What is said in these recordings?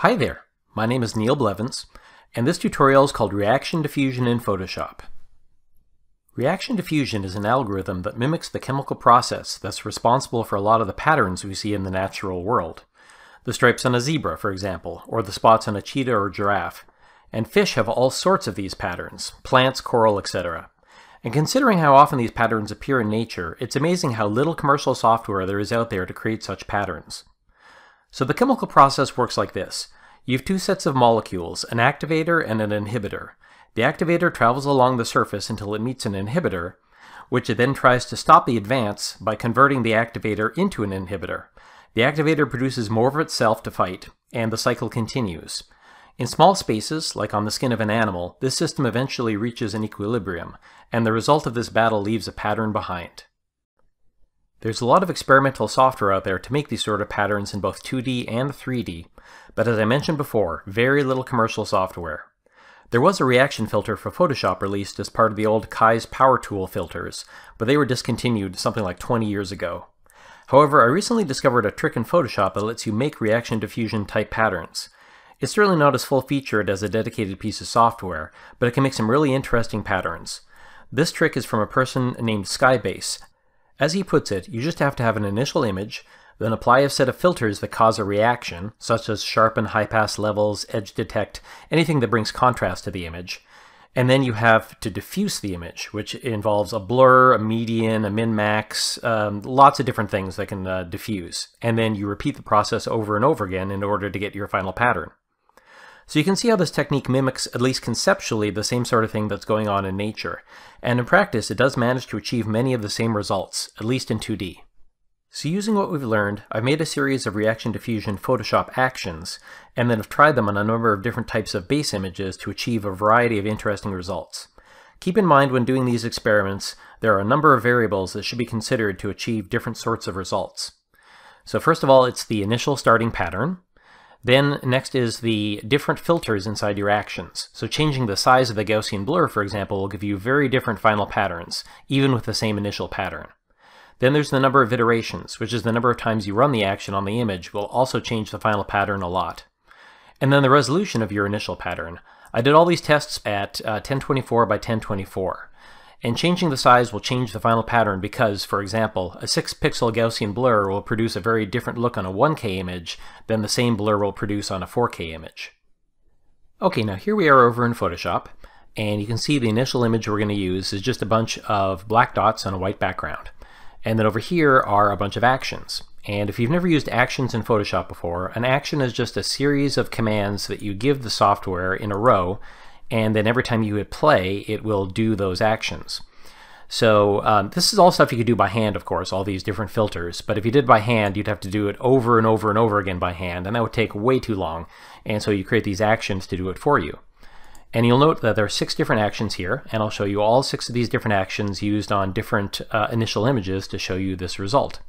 Hi there, my name is Neil Blevins, and this tutorial is called Reaction Diffusion in Photoshop. Reaction diffusion is an algorithm that mimics the chemical process that's responsible for a lot of the patterns we see in the natural world. The stripes on a zebra, for example, or the spots on a cheetah or giraffe. And fish have all sorts of these patterns, plants, coral, etc. And considering how often these patterns appear in nature, it's amazing how little commercial software there is out there to create such patterns. So the chemical process works like this. You have two sets of molecules, an activator and an inhibitor. The activator travels along the surface until it meets an inhibitor, which it then tries to stop the advance by converting the activator into an inhibitor. The activator produces more of itself to fight, and the cycle continues. In small spaces, like on the skin of an animal, this system eventually reaches an equilibrium, and the result of this battle leaves a pattern behind. There's a lot of experimental software out there to make these sort of patterns in both 2D and 3D, but as I mentioned before, very little commercial software. There was a reaction filter for Photoshop released as part of the old Kai's Power Tool filters, but they were discontinued something like 20 years ago. However, I recently discovered a trick in Photoshop that lets you make reaction diffusion type patterns. It's certainly not as full-featured as a dedicated piece of software, but it can make some really interesting patterns. This trick is from a person named Skybase, as he puts it, you just have to have an initial image, then apply a set of filters that cause a reaction, such as sharpen high pass levels, edge detect, anything that brings contrast to the image. And then you have to diffuse the image, which involves a blur, a median, a min-max, um, lots of different things that can uh, diffuse. And then you repeat the process over and over again in order to get your final pattern. So you can see how this technique mimics, at least conceptually, the same sort of thing that's going on in nature. And in practice, it does manage to achieve many of the same results, at least in 2D. So using what we've learned, I've made a series of reaction diffusion Photoshop actions, and then have tried them on a number of different types of base images to achieve a variety of interesting results. Keep in mind when doing these experiments, there are a number of variables that should be considered to achieve different sorts of results. So first of all, it's the initial starting pattern, then next is the different filters inside your actions. So changing the size of the Gaussian blur, for example, will give you very different final patterns, even with the same initial pattern. Then there's the number of iterations, which is the number of times you run the action on the image will also change the final pattern a lot. And then the resolution of your initial pattern. I did all these tests at uh, 1024 by 1024. And changing the size will change the final pattern because, for example, a 6 pixel Gaussian blur will produce a very different look on a 1K image than the same blur will produce on a 4K image. Okay, now here we are over in Photoshop, and you can see the initial image we're going to use is just a bunch of black dots on a white background. And then over here are a bunch of actions. And if you've never used actions in Photoshop before, an action is just a series of commands that you give the software in a row and then every time you hit play, it will do those actions. So um, this is all stuff you could do by hand, of course, all these different filters. But if you did by hand, you'd have to do it over and over and over again by hand, and that would take way too long. And so you create these actions to do it for you. And you'll note that there are six different actions here, and I'll show you all six of these different actions used on different uh, initial images to show you this result.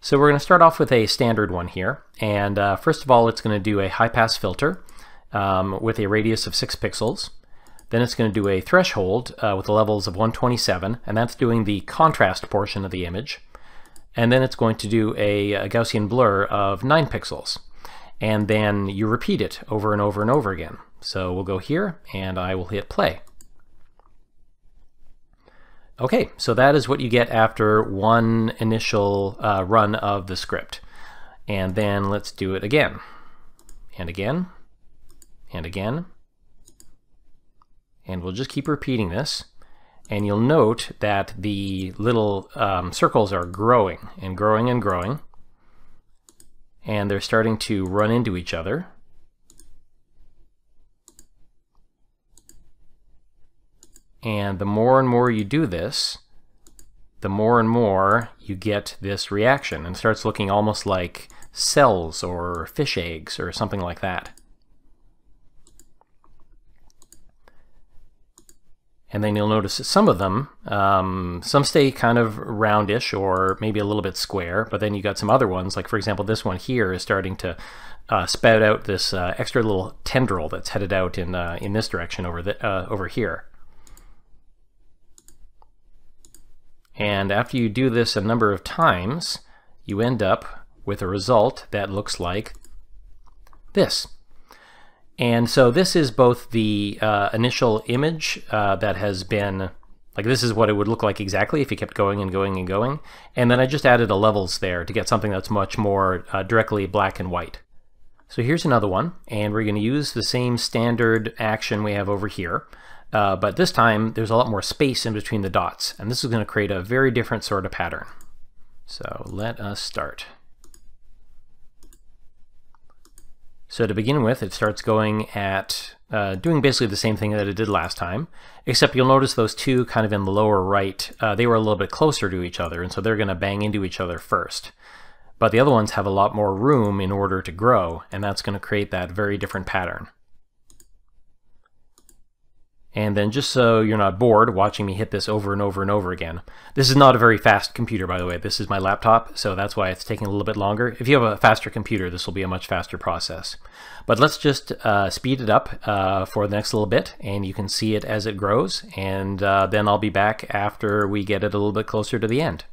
So we're going to start off with a standard one here. And uh, first of all, it's going to do a high-pass filter um, with a radius of 6 pixels. Then it's going to do a threshold uh, with the levels of 127, and that's doing the contrast portion of the image. And then it's going to do a, a Gaussian blur of 9 pixels. And then you repeat it over and over and over again. So we'll go here, and I will hit play. Okay, so that is what you get after one initial uh, run of the script. And then let's do it again. And again and again. And we'll just keep repeating this. And you'll note that the little um, circles are growing and growing and growing. And they're starting to run into each other. And the more and more you do this, the more and more you get this reaction and starts looking almost like cells or fish eggs or something like that. And then you'll notice that some of them, um, some stay kind of roundish or maybe a little bit square, but then you got some other ones, like for example, this one here is starting to uh, spout out this uh, extra little tendril that's headed out in, uh, in this direction over, the, uh, over here. And after you do this a number of times, you end up with a result that looks like this. And so this is both the uh, initial image uh, that has been, like this is what it would look like exactly if you kept going and going and going. And then I just added a levels there to get something that's much more uh, directly black and white. So here's another one, and we're going to use the same standard action we have over here. Uh, but this time there's a lot more space in between the dots, and this is going to create a very different sort of pattern. So let us start. So to begin with, it starts going at uh, doing basically the same thing that it did last time, except you'll notice those two kind of in the lower right, uh, they were a little bit closer to each other, and so they're going to bang into each other first. But the other ones have a lot more room in order to grow, and that's going to create that very different pattern. And then just so you're not bored watching me hit this over and over and over again, this is not a very fast computer, by the way. This is my laptop, so that's why it's taking a little bit longer. If you have a faster computer, this will be a much faster process. But let's just uh, speed it up uh, for the next little bit, and you can see it as it grows, and uh, then I'll be back after we get it a little bit closer to the end.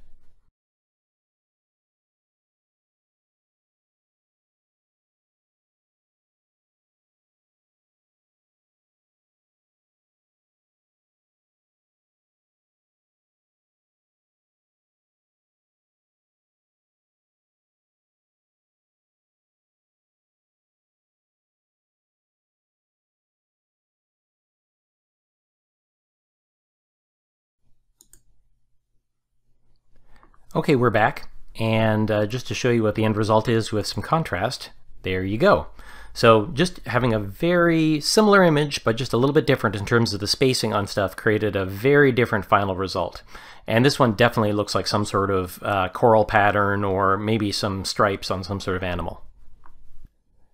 Okay, we're back. And uh, just to show you what the end result is with some contrast, there you go. So just having a very similar image, but just a little bit different in terms of the spacing on stuff, created a very different final result. And this one definitely looks like some sort of uh, coral pattern or maybe some stripes on some sort of animal.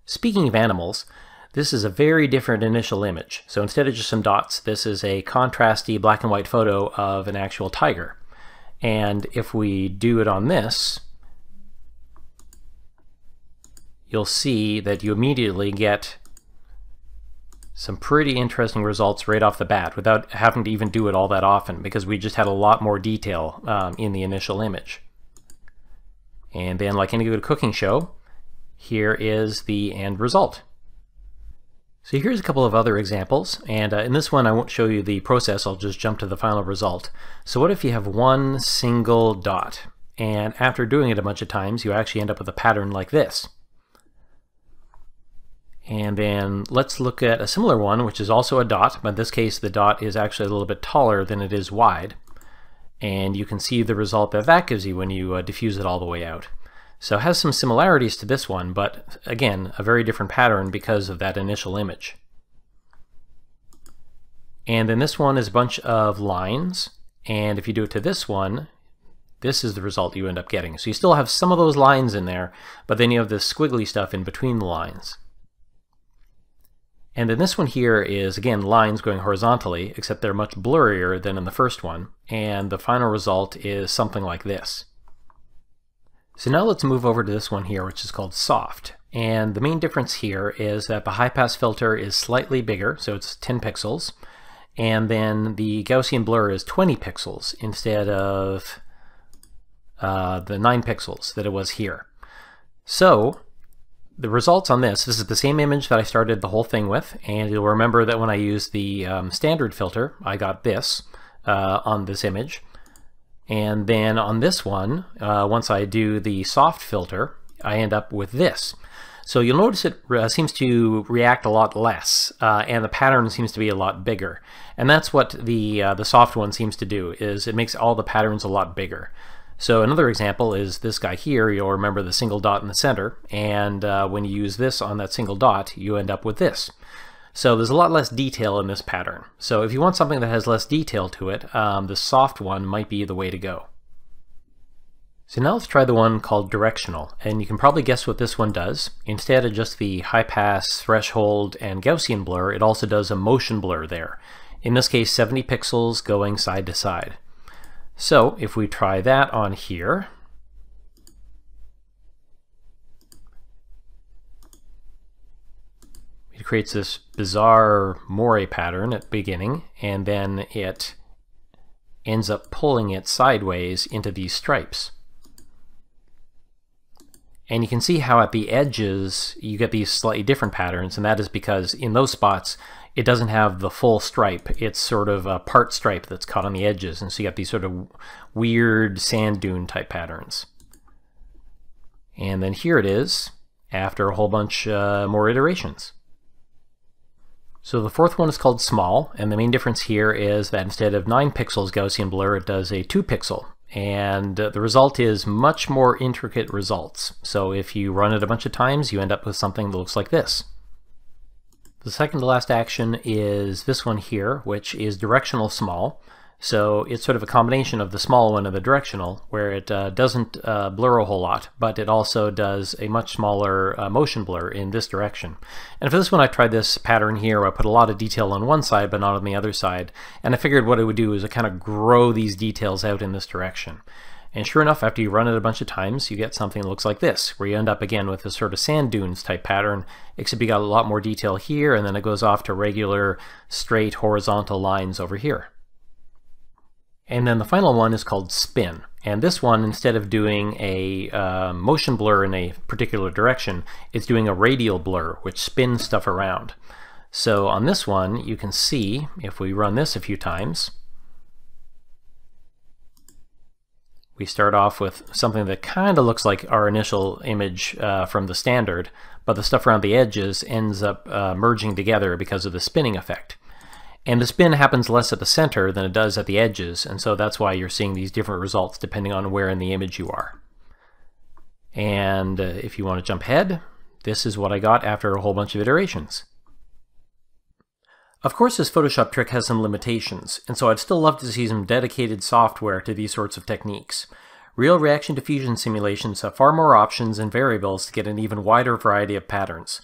Speaking of animals, this is a very different initial image. So instead of just some dots, this is a contrasty black and white photo of an actual tiger. And if we do it on this, you'll see that you immediately get some pretty interesting results right off the bat without having to even do it all that often because we just had a lot more detail um, in the initial image. And then like any good cooking show, here is the end result. So here's a couple of other examples, and uh, in this one I won't show you the process, I'll just jump to the final result. So what if you have one single dot, and after doing it a bunch of times you actually end up with a pattern like this. And then let's look at a similar one, which is also a dot, but in this case the dot is actually a little bit taller than it is wide. And you can see the result that that gives you when you uh, diffuse it all the way out. So it has some similarities to this one, but again, a very different pattern because of that initial image. And then this one is a bunch of lines, and if you do it to this one, this is the result you end up getting. So you still have some of those lines in there, but then you have this squiggly stuff in between the lines. And then this one here is, again, lines going horizontally, except they're much blurrier than in the first one, and the final result is something like this. So now let's move over to this one here, which is called soft. And the main difference here is that the high pass filter is slightly bigger, so it's 10 pixels. And then the Gaussian blur is 20 pixels instead of uh, the 9 pixels that it was here. So the results on this, this is the same image that I started the whole thing with, and you'll remember that when I used the um, standard filter, I got this uh, on this image. And then on this one, uh, once I do the soft filter, I end up with this. So you'll notice it uh, seems to react a lot less, uh, and the pattern seems to be a lot bigger. And that's what the, uh, the soft one seems to do, is it makes all the patterns a lot bigger. So another example is this guy here, you'll remember the single dot in the center, and uh, when you use this on that single dot, you end up with this. So there's a lot less detail in this pattern. So if you want something that has less detail to it, um, the soft one might be the way to go. So now let's try the one called directional, and you can probably guess what this one does. Instead of just the high pass, threshold, and Gaussian blur, it also does a motion blur there. In this case, 70 pixels going side to side. So if we try that on here, it creates this bizarre moire pattern at the beginning, and then it ends up pulling it sideways into these stripes. And you can see how at the edges you get these slightly different patterns, and that is because in those spots it doesn't have the full stripe. It's sort of a part stripe that's caught on the edges, and so you get these sort of weird sand dune type patterns. And then here it is after a whole bunch uh, more iterations. So the fourth one is called small, and the main difference here is that instead of 9 pixels Gaussian blur, it does a 2 pixel. And uh, the result is much more intricate results. So if you run it a bunch of times, you end up with something that looks like this. The second to last action is this one here, which is directional small. So it's sort of a combination of the small one and the directional, where it uh, doesn't uh, blur a whole lot, but it also does a much smaller uh, motion blur in this direction. And for this one I tried this pattern here, where I put a lot of detail on one side but not on the other side, and I figured what it would do is it kind of grow these details out in this direction. And sure enough, after you run it a bunch of times, you get something that looks like this, where you end up again with a sort of sand dunes type pattern, except you got a lot more detail here, and then it goes off to regular, straight, horizontal lines over here. And then the final one is called spin. And this one, instead of doing a uh, motion blur in a particular direction, it's doing a radial blur, which spins stuff around. So on this one, you can see, if we run this a few times, we start off with something that kind of looks like our initial image uh, from the standard, but the stuff around the edges ends up uh, merging together because of the spinning effect. And the spin happens less at the center than it does at the edges, and so that's why you're seeing these different results depending on where in the image you are. And uh, if you want to jump ahead, this is what I got after a whole bunch of iterations. Of course this Photoshop trick has some limitations, and so I'd still love to see some dedicated software to these sorts of techniques. Real reaction diffusion simulations have far more options and variables to get an even wider variety of patterns.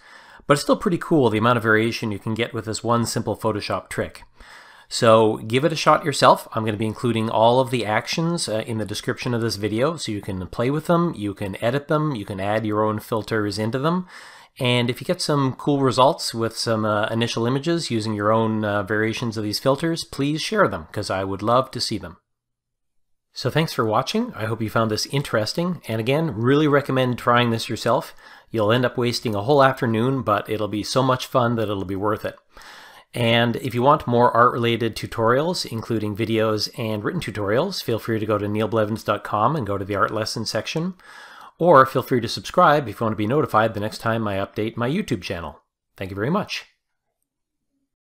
But it's still pretty cool the amount of variation you can get with this one simple Photoshop trick. So give it a shot yourself. I'm going to be including all of the actions uh, in the description of this video so you can play with them, you can edit them, you can add your own filters into them. And if you get some cool results with some uh, initial images using your own uh, variations of these filters, please share them because I would love to see them. So thanks for watching. I hope you found this interesting. And again, really recommend trying this yourself. You'll end up wasting a whole afternoon, but it'll be so much fun that it'll be worth it. And if you want more art-related tutorials, including videos and written tutorials, feel free to go to neilblevins.com and go to the art lesson section. Or feel free to subscribe if you want to be notified the next time I update my YouTube channel. Thank you very much.